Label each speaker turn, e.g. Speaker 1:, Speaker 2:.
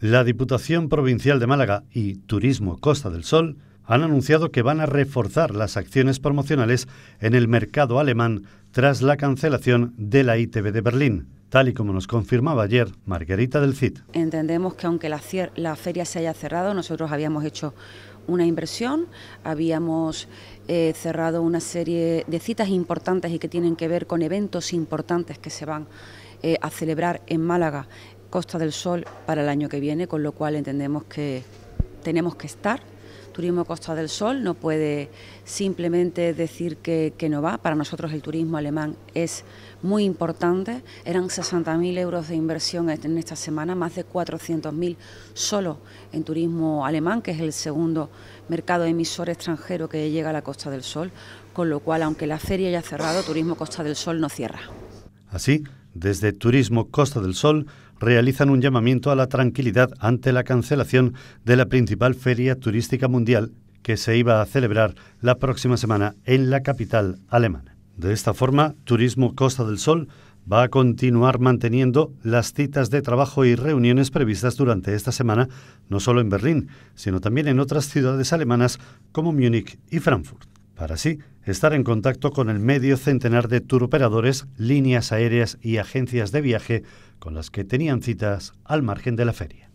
Speaker 1: La Diputación Provincial de Málaga y Turismo Costa del Sol han anunciado que van a reforzar las acciones promocionales en el mercado alemán tras la cancelación de la ITV de Berlín, tal y como nos confirmaba ayer Margarita del CID.
Speaker 2: Entendemos que aunque la, feria se haya cerrado, nosotros habíamos hecho una inversión, habíamos eh, cerrado una serie de citas importantes y que tienen que ver con eventos importantes que se van eh, a celebrar en Málaga, Costa del Sol, para el año que viene, con lo cual entendemos que tenemos que estar. Turismo Costa del Sol no puede simplemente decir que, no va. Para nosotros el turismo alemán es muy importante. Eran 60.000 euros de inversión en esta semana, más de 400.000 solo en turismo alemán, que es el segundo mercado emisor extranjero que llega a la Costa del Sol, con lo cual, aunque la feria haya cerrado, Turismo Costa del Sol no cierra.
Speaker 1: Así, desde Turismo Costa del Sol realizan un llamamiento a la tranquilidad ante la cancelación de la principal feria turística mundial que se iba a celebrar la próxima semana en la capital alemana. De esta forma, Turismo Costa del Sol va a continuar manteniendo las citas de trabajo y reuniones previstas durante esta semana, no solo en Berlín, sino también en otras ciudades alemanas como Múnich y Frankfurt, para así estar en contacto con el medio centenar de turoperadores, líneas aéreas y agencias de viaje con las que tenían citas al margen de la feria.